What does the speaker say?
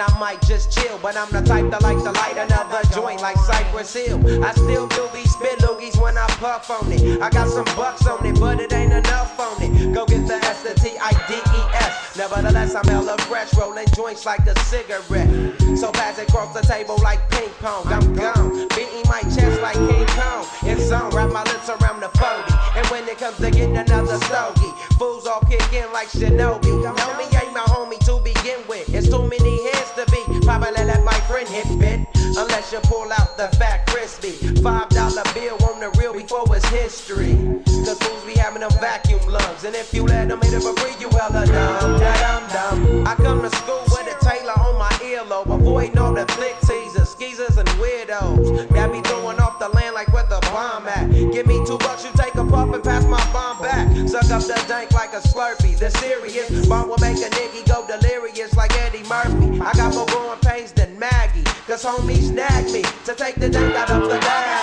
I might just chill. But I'm the type that like to light another joint like Cypress Hill. I still do these puff on it. I got some bucks on it, but it ain't enough on it. Go get the S, the T, I, D, E, S. Nevertheless, I'm hella fresh, rolling joints like a cigarette. So pass it across the table like ping pong. I'm gone, beating my chest like King Kong. It's on, wrap my lips around the 40. And when it comes to getting another stogie, fools all kick in like Shinobi. Homie ain't my homie to begin with. It's too many heads to be. Probably let my friend hit bit. Unless you pull out crispy. Five dollar bill on the real before it's history. Cause fools be having them vacuum lungs. And if you let them hit it for free, you hella dumb. Da dum dum. I come to school with a Taylor on my earlobe. Avoiding all the flick teasers, skeezers, and weirdos. That be throwing off the land like where the bomb at. Give me two bucks, you take a puff and pass my bomb back. Suck up the dank like a slurpee. The serious bomb will make a nigga go delirious like Eddie Murphy. I got more growing pains. Cause homies nag me to take the dank out of the bag.